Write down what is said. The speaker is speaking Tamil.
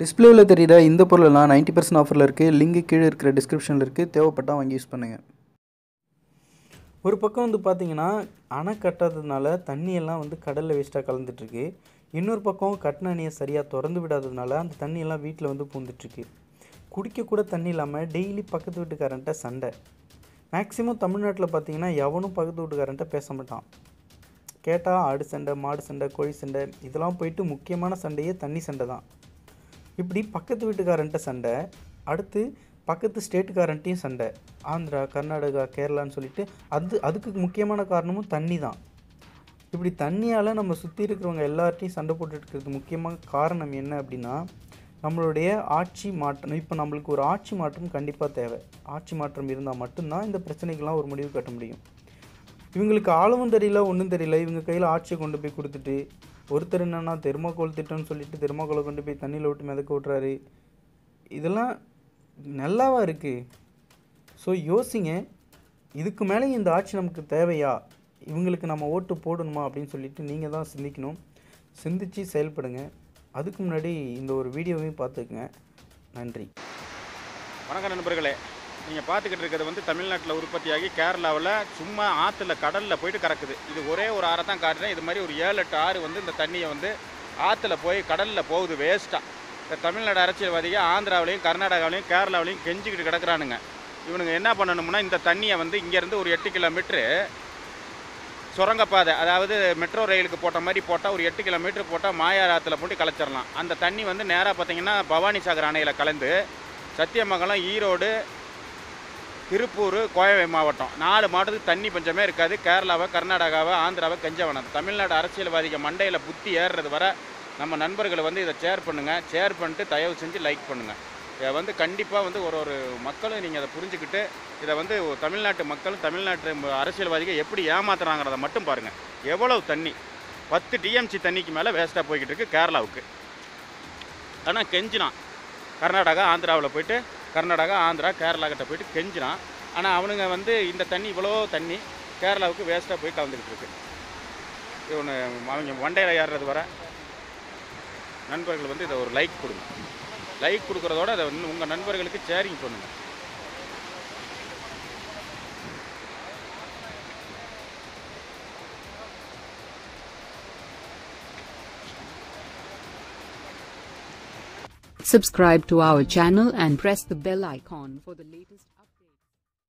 டிஸ்பிளேவில் தெரியுற இந்த பொருளெல்லாம் நைன்ட்டி பர்சன்ட் ஆஃபரில் இருக்குது லிங்க் கீழே இருக்கிற டிஸ்கிரிப்ஷனில் இருக்குது தேவைப்பட்டால் வாங்கி யூஸ் பண்ணுங்கள் ஒரு பக்கம் வந்து பார்த்தீங்கன்னா அணை கட்டாததுனால தண்ணியெல்லாம் வந்து கடலில் வேஸ்ட்டாக கலந்துட்டுருக்கு. இன்னொரு பக்கம் கட்டின அணியை சரியாக திறந்து விடாததுனால அந்த தண்ணியெல்லாம் வீட்டில் வந்து பூந்துட்டுருக்கு. குடிக்கக்கூட தண்ணி இல்லாமல் டெய்லி பக்கத்து வீட்டுக்காரன்ட்ட சண்டை. மேக்ஸிமம் தமிழ்நாட்டில் பார்த்தீங்கன்னா எவனும் பக்கத்து வீட்டுக்காரன்ட்ட பேச மாட்டான். கேட்டால் ஆடு சண்டை மாடு சண்டை கோழி சண்டை இதெல்லாம் போயிட்டு முக்கியமான சண்டையே தண்ணி சண்டை தான். இப்படி பக்கத்து வீட்டுக்காரன்ட்ட சண்டை அடுத்து பக்கத்து ஸ்டேட்டுக்காரன்ட்டையும் சண்டை. ஆந்திரா கர்நாடகா கேரளான்னு சொல்லிட்டு அது அதுக்கு முக்கியமான காரணமும் தண்ணி தான். இப்படி தண்ணியால் நம்ம சுற்றி இருக்கிறவங்க எல்லார்ட்டையும் சண்டை போட்டுட்டு முக்கியமான காரணம் என்ன அப்படின்னா நம்மளுடைய ஆட்சி மாற்றம் இப்போ நம்மளுக்கு ஒரு ஆட்சி மாற்றம் கண்டிப்பாக தேவை. ஆட்சி மாற்றம் இருந்தால் மட்டும்தான் இந்த பிரச்சனைக்கெல்லாம் ஒரு முடிவு கட்ட முடியும். இவங்களுக்கு ஆளவும் தெரியல ஒன்றும் தெரியல இவங்க கையில் ஆட்சியை கொண்டு போய் கொடுத்துட்டு ஒருத்தர் என்னென்னா தெர்மாக்கோல் திட்டம்னு சொல்லிட்டு தெர்மாக்கோலை கொண்டு போய் தண்ணியில் விட்டு மிதக்க விட்றாரு இதெல்லாம் நல்லாவா இருக்குது ஸோ யோசிங்க. இதுக்கு மேலே இந்த ஆட்சி நமக்கு தேவையா? இவங்களுக்கு நம்ம ஓட்டு போடணுமா? அப்படின்னு சொல்லிட்டு நீங்கள் தான் சிந்திக்கணும். சிந்திச்சு செயல்படுங்க. அதுக்கு முன்னாடி இந்த ஒரு வீடியோவையும் பார்த்துக்குங்க. நன்றி. வணக்கம் நண்பர்களே. நீங்கள் பார்த்துக்கிட்டு இருக்கிறது வந்து தமிழ்நாட்டில் உற்பத்தியாகி கேரளாவில் சும்மா ஆற்றுல கடலில் போயிட்டு கறக்குது. இது ஒரே ஒரு ஆறை தான் காட்டுறேன் இது மாதிரி ஒரு ஏழு எட்டு ஆறு வந்து இந்த தண்ணியை வந்து ஆற்றுல போய் கடலில் போகுது வேஸ்ட்டாக இந்த தமிழ்நாடு அரசியல்வாதிகள் ஆந்திராவிலையும் கர்நாடகாவிலையும் கேரளாவிலையும் கெஞ்சிக்கிட்டு கிடக்குறானுங்க. இவனுங்க என்ன பண்ணணும்னா இந்த தண்ணியை வந்து இங்கேருந்து ஒரு எட்டு கிலோமீட்ரு சுரங்கப்பாதை அதாவது மெட்ரோ ரயிலுக்கு போட்ட மாதிரி போட்டால் ஒரு எட்டு கிலோமீட்டர் போட்டால் மாயார் ஆற்றுல போட்டு கலைச்சிடலாம் அந்த தண்ணி வந்து நேராக பார்த்தீங்கன்னா பவானி சாகர் அணையில் கலந்து சத்தியமங்கலம் ஈரோடு திருப்பூர் கோவை மாவட்டம். நாலு மாவட்டத்துக்கு தண்ணி பஞ்சமே இருக்காது. கேரளாவை கர்நாடகாவை ஆந்திராவை கஞ்சவனம். தமிழ்நாடு அரசியல்வாதிகள் மண்டையில் புத்தி ஏறுறது வர நம்ம நண்பர்களை வந்து இதை ஷேர் பண்ணுங்கள் ஷேர் பண்ணிட்டு தயவு செஞ்சு லைக் பண்ணுங்கள் இதை வந்து கண்டிப்பாக வந்து ஒரு ஒரு மக்களும் நீங்கள் அதை புரிஞ்சுக்கிட்டு இதை வந்து தமிழ்நாட்டு மக்களும் தமிழ்நாட்டு அரசியல்வாதிகள் எப்படி ஏமாத்துறாங்கிறத மட்டும் பாருங்கள் எவ்வளவு தண்ணி? பத்து டிஎம்சி தண்ணிக்கு மேலே வேஸ்ட்டாக போய்கிட்டு இருக்குது கேரளாவுக்கு. ஆனால் கெஞ்சினான். கர்நாடகா ஆந்திராவில் போயிட்டு கர்நாடகா ஆந்திரா கேரளா கிட்ட போயிட்டு கெஞ்சினான் ஆனால் அவனுங்க வந்து இந்த தண்ணி இவ்வளோ தண்ணி கேரளாவுக்கு வேஸ்ட்டாக போய் கலந்துக்கிட்டு இருக்கு. இவனு அவங்க வண்டையில் ஏறுறது வர. நண்பர்கள் வந்து இதை ஒரு லைக் கொடுங்க. லைக் கொடுக்குறதோட அதை இன்னும் உங்கள் நண்பர்களுக்கு ஷேரிங் பண்ணுங்கள் Subscribe to our channel and press the bell icon for the latest.